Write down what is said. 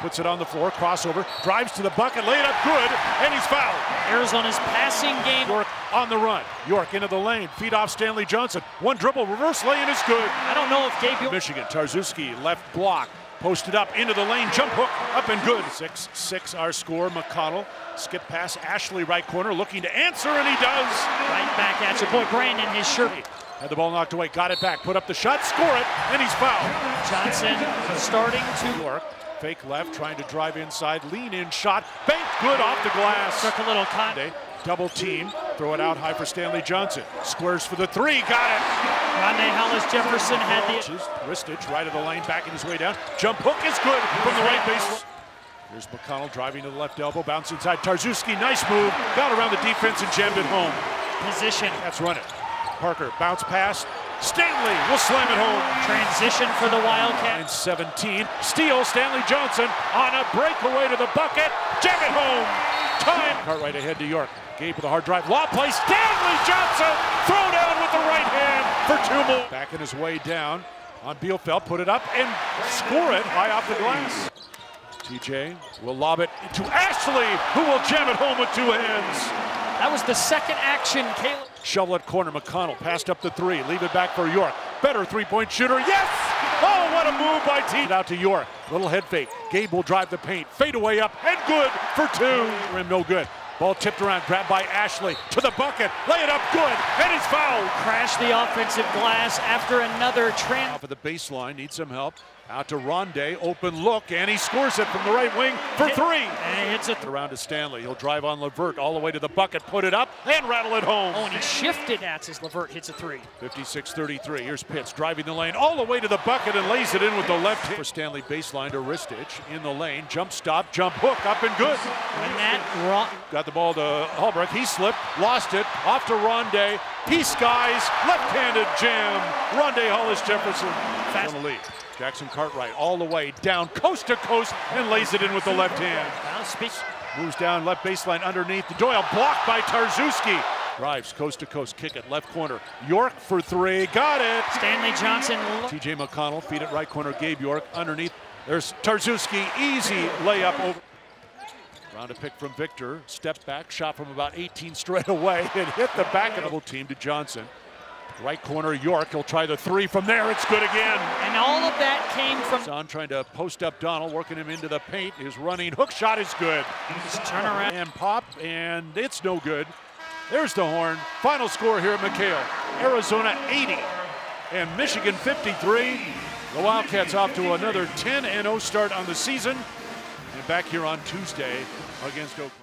puts it on the floor, crossover, drives to the bucket, lay it up good, and he's fouled. Arizona's passing game. York on the run. York into the lane, feed off Stanley Johnson. One dribble, reverse lay, and it's good. I don't know if Gabe. Michigan, Tarczewski, left block, posted up into the lane, jump hook, up and good. 6 6 our score. McConnell, skip pass, Ashley, right corner, looking to answer, and he does. Right back at your boy Brandon, his shirt. Had the ball knocked away, got it back, put up the shot, score it, and he's fouled. Johnson starting to York, fake left, trying to drive inside, lean in shot, bank good off the glass. took a little con. Double team, throw it out high for Stanley Johnson. Squares for the three, got it. Rondae Hollis Jefferson had the. Ristic, right of the lane, backing his way down. Jump hook is good from the right base. Here's McConnell driving to the left elbow, bounce inside. Tarczewski, nice move, got around the defense and jammed it home. Position. That's run it. Parker, bounce pass. Stanley will slam it home. Transition for the Wildcats. And 17. Steal, Stanley Johnson on a breakaway to the bucket. Jam it home. Time. Cartwright ahead to York. Gabe with a hard drive. Law play. Stanley Johnson. Throw down with the right hand for two more. Backing his way down on Bielfeldt. Put it up and score it high off the glass. TJ will lob it to Ashley, who will jam it home with two hands. That was the second action. Kaleb. Shovel at corner. McConnell passed up the three. Leave it back for York. Better three-point shooter. Yes! Oh, what a move by T. Out to York. Little head fake. Gabe will drive the paint. Fade away up and good for two. Rim no good. Ball tipped around, grabbed by Ashley to the bucket, lay it up good, and he's fouled. Crashed the offensive glass after another trans. Off of the baseline, needs some help. Out to Rondae, open look, and he scores it from the right wing for three. And he hits it. Around to Stanley. He'll drive on LeVert all the way to the bucket, put it up, and rattle it home. Oh, and he shifted at as LeVert hits a three. 56-33. Here's Pitts driving the lane all the way to the bucket and lays it in with the left hand. For Stanley baseline to Ristic in the lane. Jump stop, jump hook, up and good. When that. Got the ball to Holbrook. He slipped, lost it, off to Rondae. He skies, left-handed jam. Rondae Hollis Jefferson. Fast. On the lead. Jackson Cartwright all the way down coast to coast and lays it in with the left hand. Moves down left baseline underneath. The Doyle blocked by Tarczewski. Drives coast to coast, kick it left corner. York for three, got it. Stanley Johnson. TJ McConnell, feed it right corner. Gabe York underneath. There's Tarczewski, easy layup over. Round a pick from Victor. Step back, shot from about 18 straight away. and hit the back of the double team to Johnson. Right corner, York. He'll try the three from there. It's good again. And all of that came from. Son trying to post up Donnal, working him into the paint. His running hook shot is good. Turn around. And pop, and it's no good. There's the horn. Final score here at McKale. Arizona 80 and Michigan 53. The Wildcats off to another 10 0 start on the season. And back here on Tuesday against Oakland.